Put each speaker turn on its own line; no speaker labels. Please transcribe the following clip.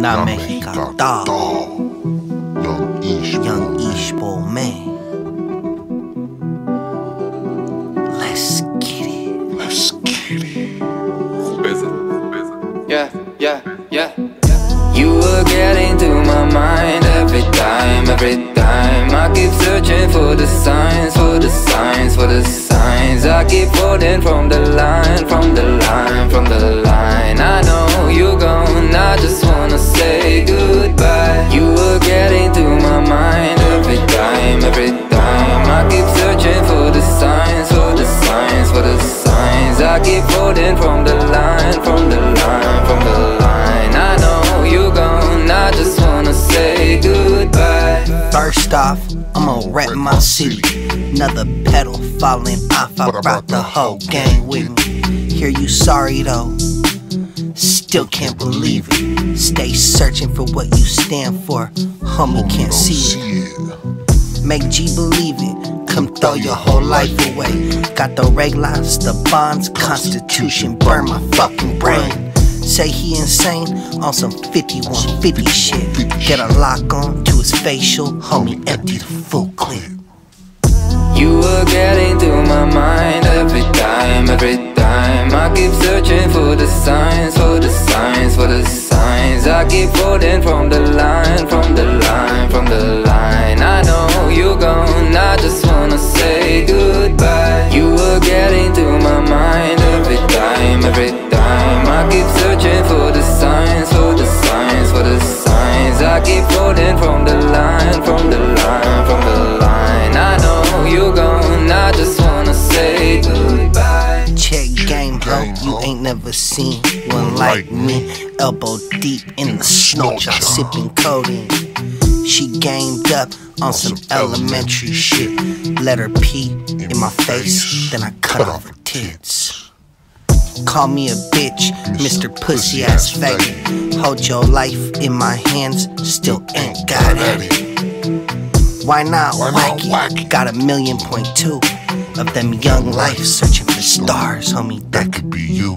Na mexicano,
Young Ish.
young Ishbo man. Let's get it.
Let's get it.
Yeah, yeah, yeah. You were getting to my mind every time, every time. I keep searching for the signs, for the signs, for the signs. I keep falling from the line,
First off, I'ma rep my city. Another pedal falling off. I brought the whole gang with me. Hear you sorry though. Still can't believe it. Stay searching for what you stand for. Homie can't see it. Make G believe it. Come throw your whole life away. Got the regulars, the bonds, constitution, burn my fucking brain. Say he insane on some 5150 shit. Get a lock on to his facial, homie, empty the full clip.
You were getting to my mind every time, every time. I keep searching for the signs, for the signs, for the signs. I keep falling from the line, from
never seen one like me. Elbow deep in the snow, y'all sipping codeine. She gamed up on some elementary shit. Let her pee in my face, then I cut off her tits. Call me a bitch, Mr. Pussy ass faggot. Hold your life in my hands, still ain't got it. Why not
Why not
whack it? Got a million point two of them young life searching for stars, homie. That could
Be. You